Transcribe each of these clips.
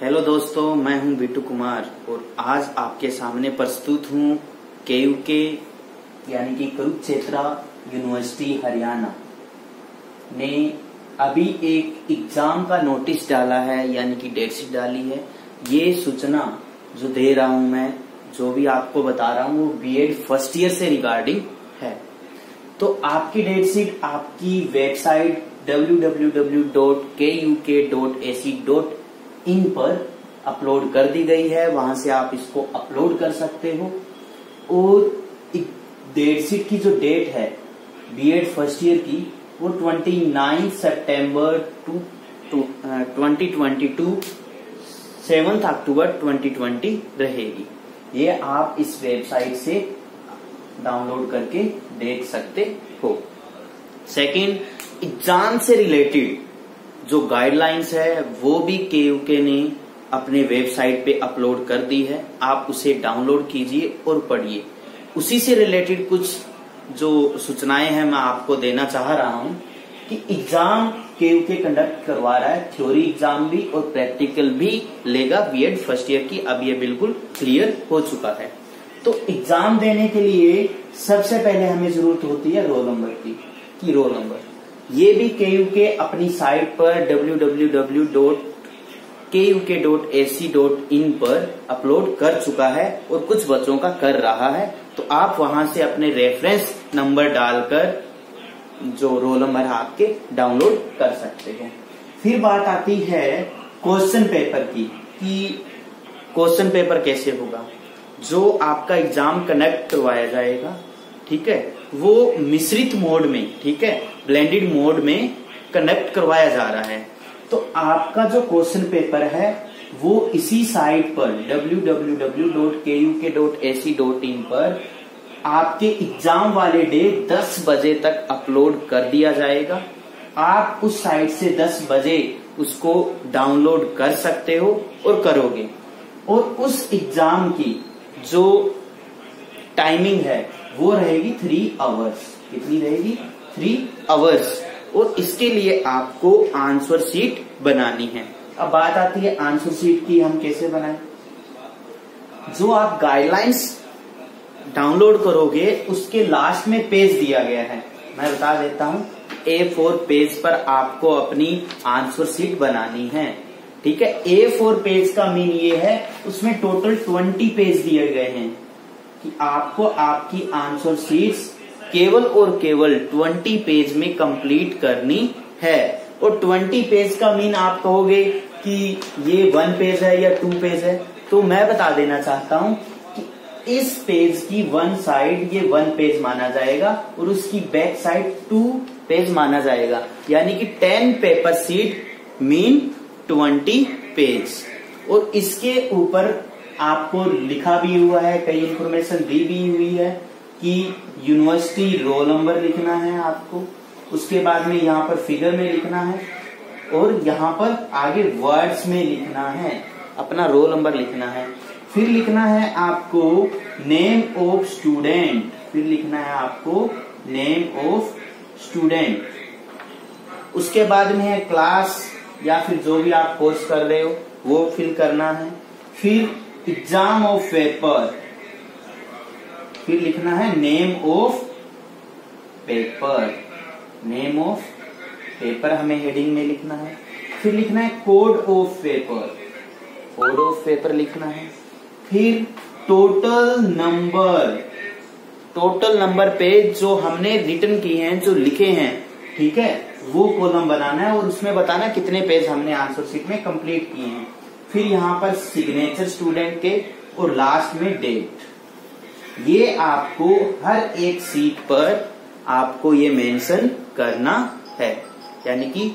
Hello दोस्तों, मैं हूँ बिट्टू कुमार और आज आपके सामने प्रस्तुत हूँ केयू के यानी कि कुरुक्षेत्रा यूनिवर्सिटी, हरियाणा। ने अभी एक एग्ज़ाम का नोटिस डाला है, यानी कि डेट शीट डाली है। ये सूचना जो दे रहा हूँ मैं, जो भी आपको बता रहा हूँ, वो बीएड फ़र्स्ट ईयर से रिगार्डिंग है। तो आपकी डेट शीट, आपकी वेबसाइट www.kuk.ac.in पर अपलोड कर दी गई है, वहाँ से आप इसको अपलोड कर सकते हो। और डेट शीट की जो डेट है बीएड फ़र्स्ट ईयर की, वो 29 सितंबर to twenty twenty to seventh October 2020 रहेगी। ये आप इस वेबसाइट से डाउनलोड करके देख सकते हो। सेकंड एग्ज़ाम से रिलेटेड जो गाइडलाइंस है, वो भी के ने अपने वेबसाइट पे अपलोड कर दी है। आप उसे डाउनलोड कीजिए और पढ़िए। उसी से रिलेटेड कुछ जो सूचनाएँ हैं, मैं आपको देना चाह रहा हूँ कि एग्ज़ाम के कंडक्ट करवा रहा है। थ्योरी एग्ज़ाम भी और प्रैक्टिकल भी लेगा बीएड फ़र्स्ट ईयर की। अब ये बिल्कुल क्लियर हो चुका है। तो एग्ज़ाम देने के लिए सबसे पहले हमें ज़रूरत होती है रोल नंबर की की रोल नंबर ये भी के के अपनी साइट पर www.kuk.ac.in पर अपलोड कर चुका है और कुछ बच्चों का कर रहा है। तो आप वहाँ से अपने रेफरेंस नंबर डालकर जो रोल नंबर आपके डाउनलोड कर सकते हैं। फिर बात आती है क्वेश्चन पेपर की, कि क्वेश्चन पेपर कैसे होगा? जो आपका एग्ज़ाम कनेक्ट करवाया जाएगा, ठीक है? वो मिश्रित मोड में, ठीक है? ब्लेंडेड मोड में कनेक्ट करवाया जा रहा है। तो आपका जो क्वेश्चन पेपर है, वो इसी साइट पर www.kuk.ac.in पर आपके एग्ज़ाम वाले डे 10 बजे तक अपलोड कर दिया जाएगा। आप उस साइट से 10 बजे उसको डाउनलोड कर सकते हो और करोगे। और उस एग्ज़ाम की जो टाइमिंग है, वो रहेगी थ्री आवर्स कितनी रहेगी? थ्री आवर्स और इसके लिए आपको आंसर शीट बनानी है। अब बात आती है आंसर शीट की, हम कैसे बनाएँ? जो आप गाइडलाइंस डाउनलोड करोगे, उसके लास्ट में पेज दिया गया है। मैं बता देता हूँ ए फोर पेज पर आपको अपनी आंसर शीट बनानी है। ठीक है? ए फोर पेज का मीन ये है, उसमें टोटल ट्वेंटी पेज दिए गए हैं कि आपको आपकी आंसर शीट्स केवल और केवल ट्वेंटी पेज में कंप्लीट करनी है। और ट्वेंटी पेज का मीन आप कहोगे कि ये वन पेज है या टू पेज है तो मैं बता देना चाहता हूँ कि इस पेज की वन साइड ये वन पेज माना जाएगा और उसकी बैक साइड टू पेज माना जाएगा। यानी कि ten paper sheet mean twenty page. और इसके ऊपर आपको लिखा भी हुआ है, कई इंफॉर्मेशन दी भी हुई है। कि यूनिवर्सिटी रोल नंबर लिखना है आपको, उसके बाद में यहाँ पर फिगर में लिखना है, और यहाँ पर आगे वर्ड्स में लिखना है, अपना रोल नंबर लिखना है। फिर लिखना है आपको नेम ऑफ़ स्टूडेंट फिर लिखना है आपको नेम ऑफ़ स्टूडेंट उसके बाद में है क्लास या फिर जो भी आप कोर्स कर रहे हो, वो फिल करना है। फिर एग्ज़ाम ऑफ़ पेपर फिर लिखना है name of paper. Name of paper हमें हेडिंग में लिखना है। फिर लिखना है code of paper. Code of paper लिखना है। फिर टोटल नंबर। टोटल नंबर पे जो हमने रिटर्न किए हैं, जो लिखे हैं, ठीक है, वो कॉलम बनाना है और उसमें बताना कितने पेज हमने आंसर शीट में कंप्लीट किए हैं। फिर यहाँ पर सिग्नेचर स्टूडेंट के और लास्ट में डेट ये आपको हर एक सीट पर आपको ये मेंशन करना है। यानी कि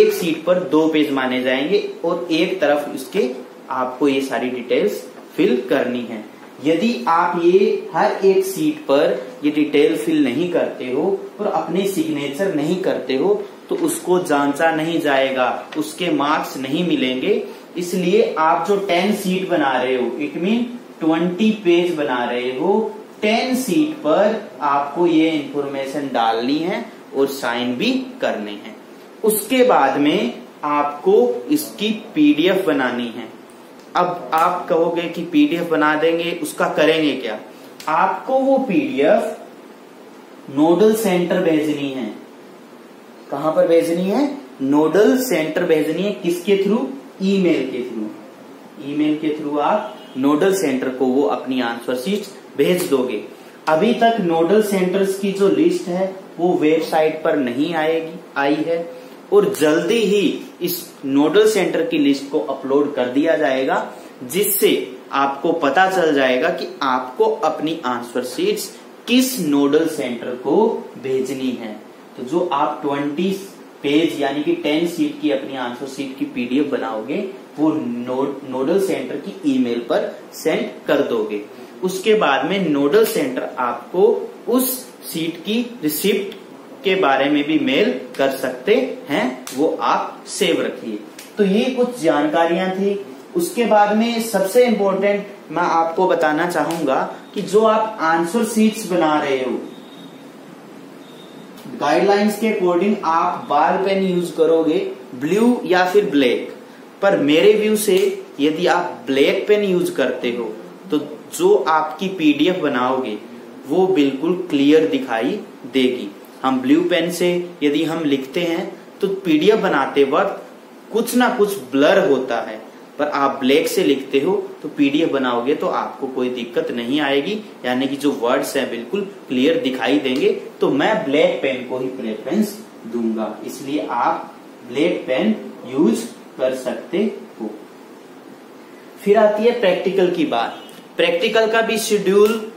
एक सीट पर दो पेज माने जाएँगे और एक तरफ़ उसके आपको ये सारी डिटेल्स फिल करनी है। यदि आप ये हर एक सीट पर ये डिटेल फिल नहीं करते हो और अपने सिग्नेचर नहीं करते हो तो उसको जांचा नहीं जाएगा, उसके मार्क्स नहीं मिलेंगे। इसलिए आप जो टेन सीट बना रहे हो, इट मीन ट्वेंटी पेज बना रहे हो, टेन सीट पर आपको ये इंफॉर्मेशन डालनी है और साइन भी करने हैं। उसके बाद में आपको इसकी पीडीएफ बनानी है। अब आप कहोगे कि पीडीएफ बना देंगे, उसका करेंगे क्या? आपको वो पीडीएफ नोडल सेंटर भेजनी है। कहाँ पर भेजनी है? नोडल सेंटर भेजनी है किसके थ्रू ईमेल के थ्रू ईमेल के थ्रू आप नोडल सेंटर को वो अपनी आंसर शीट भेज दोगे। अभी तक नोडल सेंटर्स की जो लिस्ट है, वो वेबसाइट पर नहीं आएगी, आई है। और जल्दी ही इस नोडल सेंटर की लिस्ट को अपलोड कर दिया जाएगा, जिससे आपको पता चल जाएगा कि आपको अपनी आंसर शीट्स किस नोडल सेंटर को भेजनी है। तो जो आप 20 पेज यानी कि 10 सीट की अपनी आंसर सीट की पीडीएफ बनाओगे वो नो, नोडल सेंटर की ईमेल पर सेंड कर दोगे। उसके बाद में नोडल सेंटर आपको उस सीट की रिसिप्ट के बारे में भी मेल कर सकते हैं वो आप सेव रखिए। तो ये कुछ जानकारियाँ थी। उसके बाद में सबसे इम्पोर्टेंट मैं आपको बताना चाहूँगा कि जो आप आंसर सीट्स बना रहे हो गाइडलाइंस के अकॉर्डिंग आप बाल पेन यूज़ करोगे ब्लू या फिर ब्लैक पर मेरे व्यू से यदि आप ब्लैक पेन यूज़ करते हो तो जो आपकी पीडीएफ बनाओगे, वो बिल्कुल क्लियर दिखाई देगी। हम ब्लू पेन से यदि हम लिखते हैं तो पीडीएफ बनाते वक्त कुछ ना कुछ ब्लर होता है। पर आप ब्लैक से लिखते हो तो पीडीएफ बनाओगे तो आपको कोई दिक्कत नहीं आएगी। यानी कि जो वर्ड्स हैं, बिल्कुल क्लियर दिखाई देंगे। तो मैं ब्लैक पेन को ही प्रेफरेंस दूँगा। इसलिए आप ब्लैक पेन यूज़ कर सकते हो। फिर आती है प्रैक्टिकल की बात। प्रैक्टिकल का भी शेड्यूल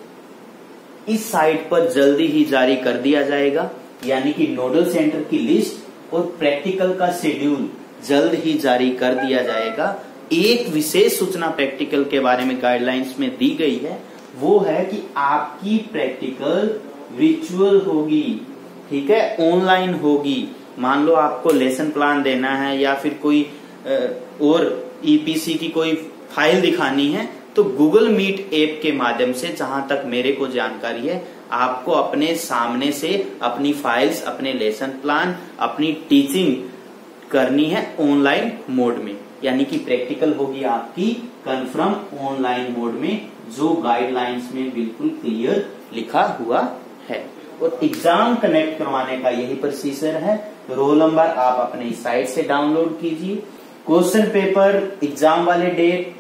इस साइट पर जल्दी ही जारी कर दिया जाएगा। यानी कि नोडल सेंटर की लिस्ट और प्रैक्टिकल का शेड्यूल जल्द ही जारी कर दिया जाएगा। एक विशेष सूचना प्रैक्टिकल के बारे में गाइडलाइंस में दी गई है। वो है कि आपकी प्रैक्टिकल विचुअल होगी। ठीक है? ऑनलाइन होगी। मान लो आपको लेसन प्लान देना है या फिर कोई और ईपीसी e की कोई फ़ाइल दिखानी है तो गूगल मीट ऐप के माध्यम से जहाँ तक मेरे को जानकारी है, आपको अपने सामने से अपनी फाइल्स अपने लेसन प्लान अपनी टीचिंग करनी है ऑनलाइन मोड में। यानी कि प्रैक्टिकल होगी आपकी कंफर्म ऑनलाइन मोड में, जो गाइडलाइंस में बिल्कुल क्लियर लिखा हुआ है। और एग्ज़ाम कनेक्ट करवाने का यही प्रोसीजर है। रोल नंबर आप अपनी साइट से डाउनलोड कीजिए। क्वेश्चन पेपर, एग्ज़ाम वाले डेट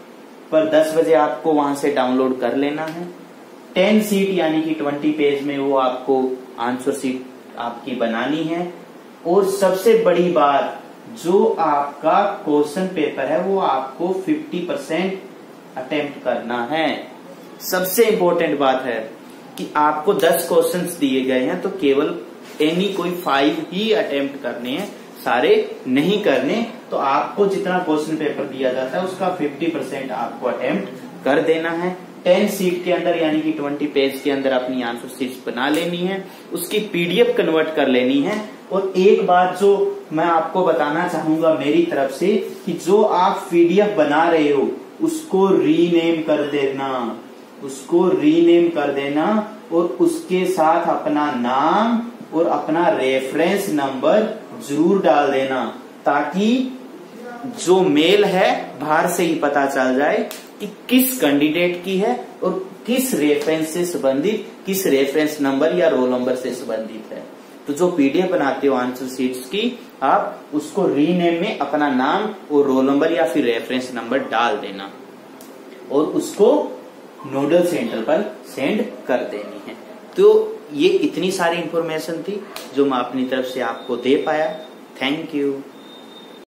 पर 10 बजे आपको वहाँ से डाउनलोड कर लेना है। 10 सीट यानी कि 20 पेज में वो आपको आंसर सीट आपकी बनानी है। और सबसे बड़ी बात, जो आपका क्वेश्चन पेपर है वो आपको 50 परसेंट अटेम्प्ट करना है। सबसे इंपॉर्टेंट बात है कि आपको 10 क्वेश्चंस दिए गए हैं तो केवल एनी कोई फाइव ही अटेम्प्ट करने हैं। सारे नहीं करने तो आपको जितना क्वेश्चन पेपर दिया जाता है, उसका 50 परसेंट आपको अटेम्प्ट कर देना है। 10 सीट के अंदर, यानी कि 20 पेज के अंदर अपनी आंसर सीट बना लेनी है, उसकी पीडीएफ कन्वर्ट कर लेनी है। और एक बात जो मैं आपको बताना चाहूँगा मेरी तरफ़ से, कि जो आप पीडीएफ बना रहे हो, उसको रीनेम कर देना, उसको रीनेम कर देना, और उसके साथ अपना नाम अपना रेफरेंस नंबर ज़रूर डाल देना, ताकि जो मेल है बाहर से ही पता चल जाए कि किस कैंडिडेट की है और किस रेफरेंस से संबंधित, किस रेफरेंस नंबर या रोल नंबर से संबंधित है। तो जो पीडीएफ बनाते हो आंसर सीट्स की, आप उसको रीनेम में अपना नाम और रोल नंबर या फिर रेफरेंस नंबर डाल देना और उसको नोडल सेंटर पर सेंड कर देनी है। तो ये इतनी सारी इंफॉर्मेशन थी जो मैं अपनी तरफ़ से आपको दे पाया। Thank you